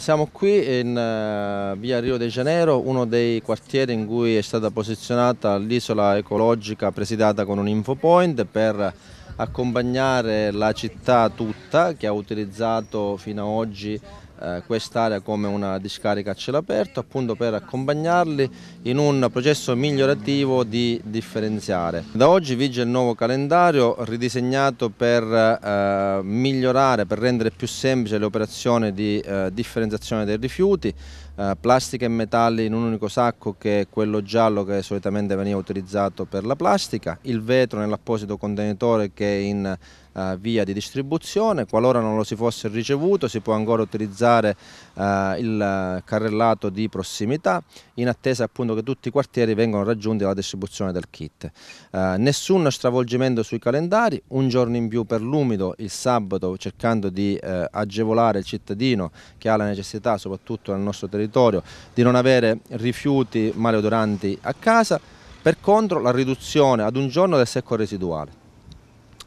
Siamo qui in uh, via Rio de Janeiro, uno dei quartieri in cui è stata posizionata l'isola ecologica presidiata con un infopoint per accompagnare la città tutta che ha utilizzato fino ad oggi eh, quest'area come una discarica a cielo aperto appunto per accompagnarli in un processo migliorativo di differenziare. Da oggi vige il nuovo calendario ridisegnato per eh, migliorare, per rendere più semplice le operazioni di eh, differenziazione dei rifiuti, eh, plastica e metalli in un unico sacco che è quello giallo che solitamente veniva utilizzato per la plastica, il vetro nell'apposito contenitore che è in eh, via di distribuzione, qualora non lo si fosse ricevuto si può ancora utilizzare eh, il carrellato di prossimità in attesa appunto che tutti i quartieri vengano raggiunti dalla distribuzione del kit. Eh, nessun stravolgimento sui calendari, un giorno in più per l'umido il sabato cercando di eh, agevolare il cittadino che ha la necessità soprattutto nel nostro territorio di non avere rifiuti maleodoranti a casa, per contro la riduzione ad un giorno del secco residuale.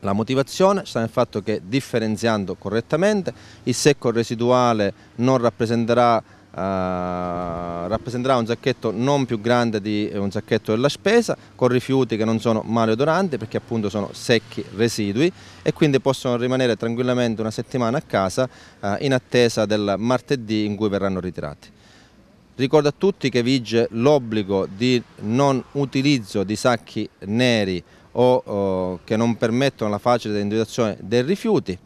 La motivazione sta nel fatto che differenziando correttamente il secco residuale non rappresenterà, uh, rappresenterà un sacchetto non più grande di un sacchetto della spesa con rifiuti che non sono maleodoranti perché appunto sono secchi residui e quindi possono rimanere tranquillamente una settimana a casa uh, in attesa del martedì in cui verranno ritirati. Ricordo a tutti che vige l'obbligo di non utilizzo di sacchi neri o, che non permettono la facile individuazione dei rifiuti.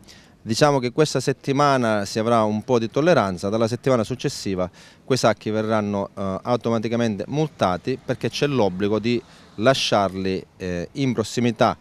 Diciamo che questa settimana si avrà un po' di tolleranza, dalla settimana successiva quei sacchi verranno eh, automaticamente multati perché c'è l'obbligo di lasciarli eh, in prossimità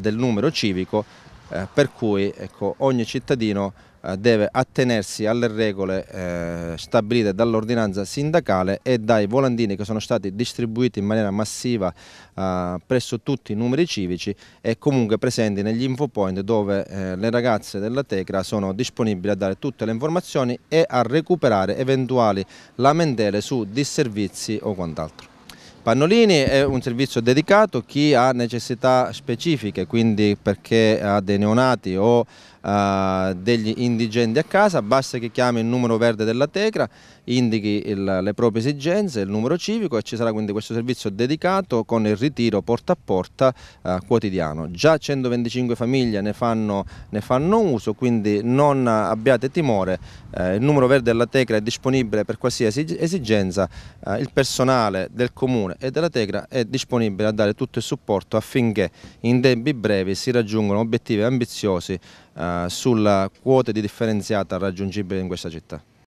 del numero civico eh, per cui ecco, ogni cittadino deve attenersi alle regole eh, stabilite dall'ordinanza sindacale e dai volantini che sono stati distribuiti in maniera massiva eh, presso tutti i numeri civici e comunque presenti negli infopoint dove eh, le ragazze della Tecra sono disponibili a dare tutte le informazioni e a recuperare eventuali lamentele su disservizi o quant'altro. Pannolini è un servizio dedicato a chi ha necessità specifiche, quindi perché ha dei neonati o uh, degli indigenti a casa, basta che chiami il numero verde della Tecra, indichi il, le proprie esigenze, il numero civico e ci sarà quindi questo servizio dedicato con il ritiro porta a porta uh, quotidiano. Già 125 famiglie ne fanno, ne fanno uso, quindi non abbiate timore, uh, il numero verde della Tecra è disponibile per qualsiasi esigenza, il personale del comune e della Tecra è disponibile a dare tutto il supporto affinché in tempi brevi si raggiungano obiettivi ambiziosi sulla quota di differenziata raggiungibile in questa città.